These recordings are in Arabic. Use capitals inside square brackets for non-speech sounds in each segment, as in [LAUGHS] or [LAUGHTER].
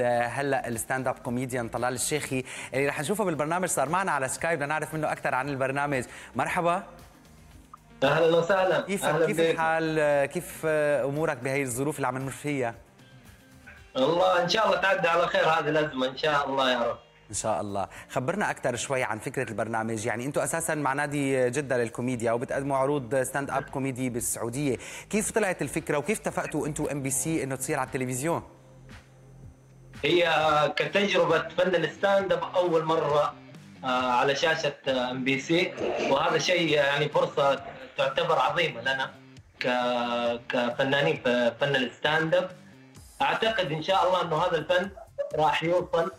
هلا ال stand-up comedian طلال الشيخي اللي رح نشوفه بالبرنامج. صار معنا على سكايب لنعرف منه أكثر عن البرنامج. مرحبا. أهلا وسهلا. كيف أهلا كيف. الحال؟ كيف أمورك بهي الظروف اللي عم نمر فيها؟ الله إن شاء الله تعدي على خير هذه الأزمة إن شاء الله يا رب. إن شاء الله. خبرنا أكثر شوي عن فكرة البرنامج. يعني أنتم أساسا مع نادي جدة للكوميديا وبتقدموا عروض stand-up comedy بالسعودية. كيف طلعت الفكرة وكيف اتفقتوا أنتم MBC إنه تصير على التلفزيون؟ هي كتجربة فن ال stand-up أول مرة آه، على شاشة MBC وهذا شيء يعني فرصة تعتبر عظيمة لنا كفنانين في فن ال stand-up أعتقد إن شاء الله إنه هذا الفن راح يوصل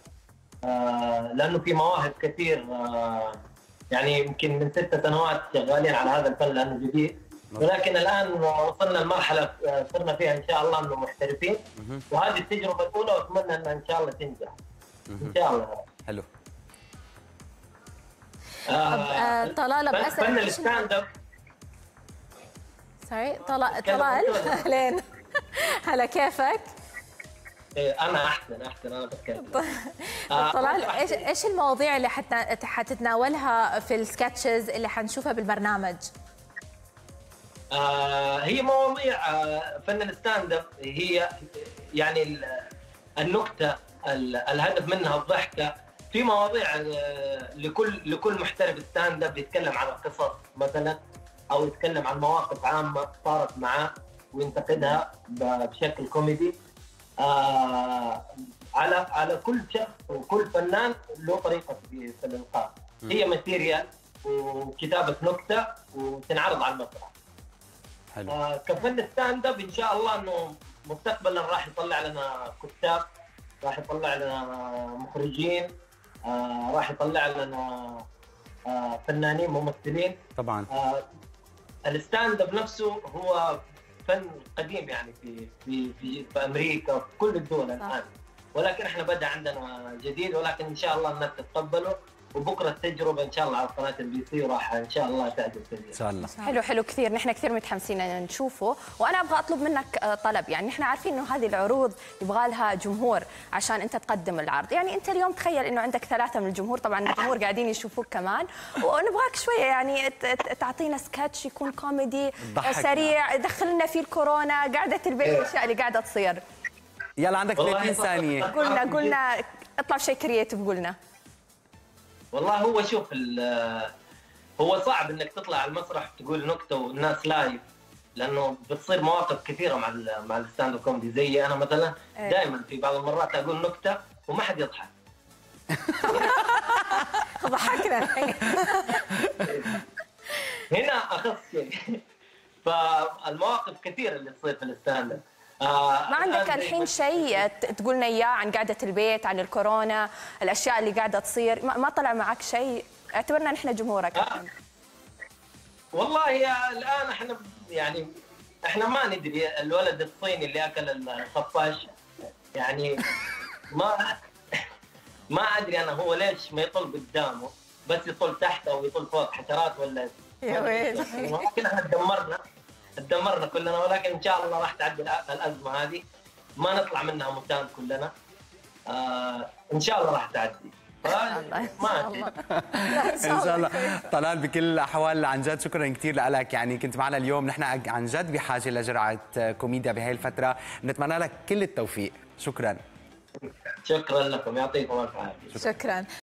آه، لأنه في مواهب كثير آه، يعني يمكن من ست سنوات شغالين على هذا الفن لأنه جديد. ولكن الآن وصلنا لمرحلة آه، صرنا فيها إن شاء الله إنه محترفين. وهذه التجربة الأولى وأتمنى إنها إن شاء الله تنجح. إن شاء الله. حلو. آه، طلال فن- بأسأل فن ال stand-up. Sorry طلال طلال. اهلين هلا كيفك؟ إيه، أنا أحسن أحسن أنا بتكلم. آه، طلال إيش إيش المواضيع اللي حت- حتتناولها في ال sketches اللي حنشوفها بالبرنامج؟ آه، هي مواضيع آه، فن ال stand-up هي يعني ال- النكتة ال- الهدف منها الضحكة. في مواضيع آه، لكل لكل محترف stand-up يتكلم عن قصص مثلا أو يتكلم عن مواقف عامة صارت معاه وينتقدها بشكل كوميدي. آه، على على كل شخص وكل فنان له طريقة في في الإلقاء. هي material وكتابة نكتة وتنعرض على المسرح. حلو. آه، كفن stand-up إن شاء الله إنه مستقبلا راح يطلع لنا كتاب راح يطلع لنا مخرجين آه، راح يطلع لنا آه، فنانين ممثلين. طبعا. آه، ال stand-up نفسه هو فن قديم يعني في في في, في أمريكا وفي كل الدول الآن. ولكن إحنا بدأ عندنا جديد ولكن إن شاء الله الناس تتقبله. وبكرة التجربه إن شاء الله على قناة MBC وراح إن شاء الله تعجب إن كثير شاء الله. حلو حلو كثير. نحن كثير متحمسين إن نشوفه. وأنا أبغى أطلب منك آه، طلب. يعني نحن عارفين إنه هذه العروض يبغى لها جمهور عشان أنت تقدم العرض. يعني أنت اليوم تخيل إنه عندك ثلاثة من الجمهور. طبعا الجمهور قاعدين يشوفوك كمان. ونبغاك شوية يعني تعطينا سكتش يكون كوميدي تضحكنا. سريع. دخلنا فيه الكورونا قاعدة البيت الأشياء اللي قاعدة تصير. يلا عندك والله 30 ثانية. قلنا قلنا اطلع شيء creative قلنا. والله هو شوف ال- هو صعب إنك تطلع على المسرح تقول نكتة والناس live لأنه بتصير مواقف كثيرة مع ال مع ال stand-up comedy زي أنا مثلا إيه. دائما في بعض المرات أقول نكتة وما حد يضحك. [LAUGHS] ضحكنا. هنا اخص شيء. [LAUGHS] فالمواقف كثيرة اللي تصير في ال stand-up ما عندك الحين شيء ت- تقولنا إياه عن قعدة البيت عن الكورونا الأشياء اللي قاعدة تصير؟ ما طلع معك شيء؟ اعتبرنا نحن جمهورك آه. والله يا الآن إحنا يعني إحنا ما ندري الولد الصيني اللي أكل الخفاش. يعني ما [LAUGHS] ما أدري أنا هو ليش ما يطل قدامه بس يطل تحت أو يطل فوق حشرات ولا يا ويلي. ولكن إحنا تدمرنا تدمرنا كلنا ولكن إن شاء الله راح تعدي الأزمة هذه. ما نطلع منها متان كلنا. آه إن شاء الله راح تعدي. ما. إن شاء الله [LAUGHS] طلال بكل الأحوال عن جد شكرا كثير لك. يعني كنت معنا اليوم. نحن عن جد بحاجة لجرعه كوميديا بهي الفترة. بنتمنى لك كل التوفيق. شكرا. شكرا لكم. يعطيكم ألف عافية. شكرا.